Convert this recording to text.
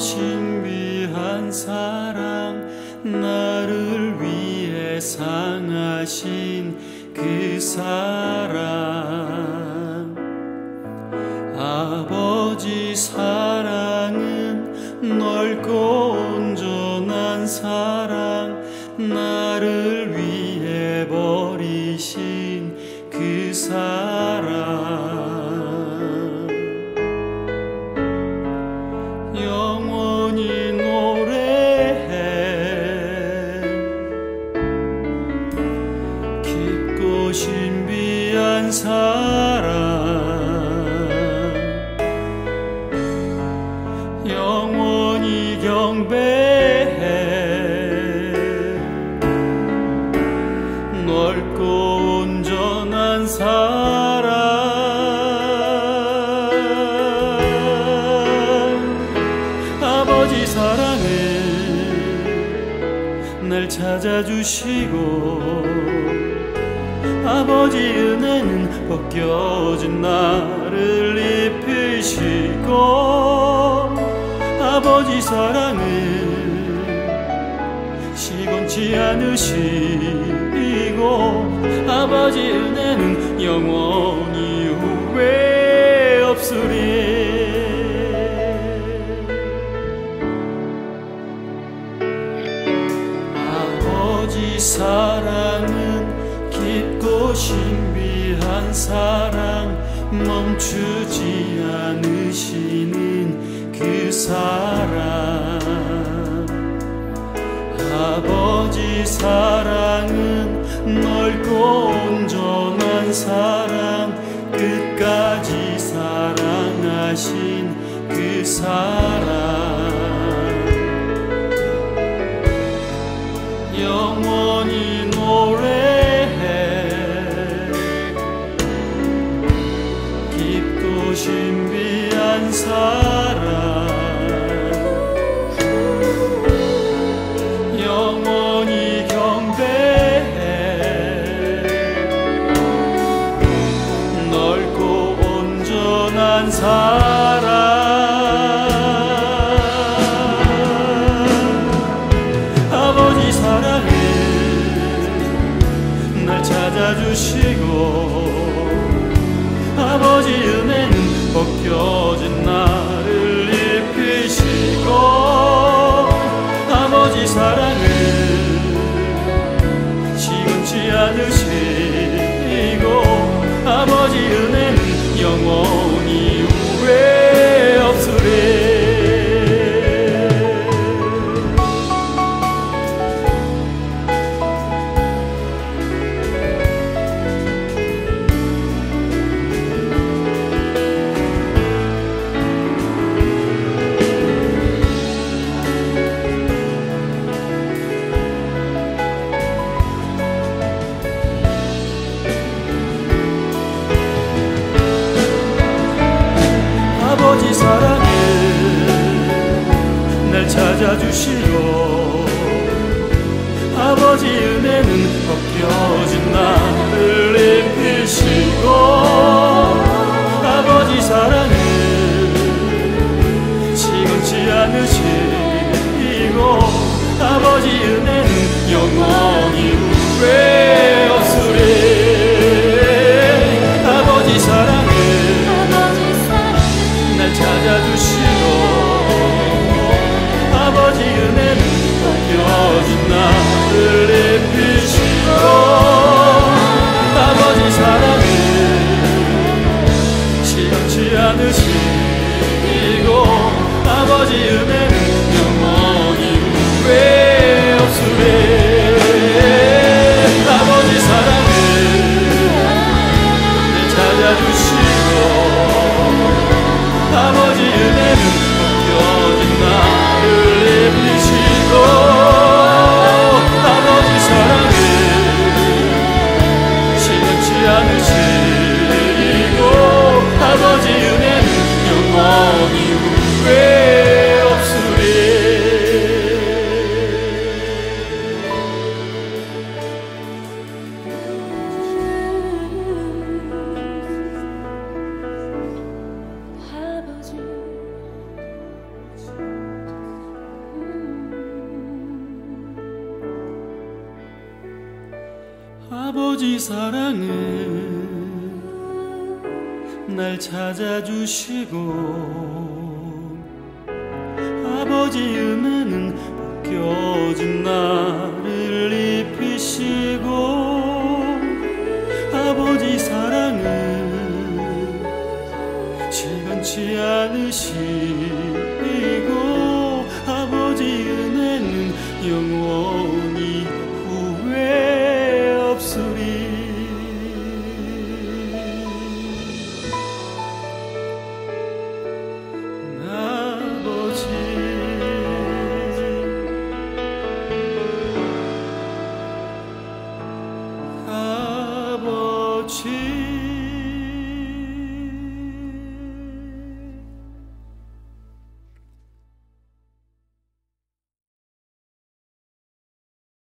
신비한 사랑 나를 위해 상하신 그 사랑. 아버지 사랑은 넓고 신비한 사랑. 영원히 경배해. 넓고 온전한 사랑. 아버지 사랑을 날 찾아주시고 아버지 은혜는 벗겨진 나를 입히시고 아버지 사랑을 시건치 않으시고 아버지 은혜는 영원히 깊고 신비한 사랑 멈추지 않으시는 그 사랑. 아버지 사랑은 넓고 온전한 사랑. 끝까지 사랑하신 그 사랑 사랑. 아버지 사랑을 날 찾아주시고 아버지 은혜는 벗겨진 나를 입히시고 아버지 사랑을 시건치 않으시 사랑을 날 찾아주시고 아버지 은혜는 없겨 Dieu 아버지 사랑은 날 찾아주시고 아버지 은혜는 벗겨진 나를 입히시고 아버지 사랑은 시간치 않으시고 아버지 은혜는 영원 아버지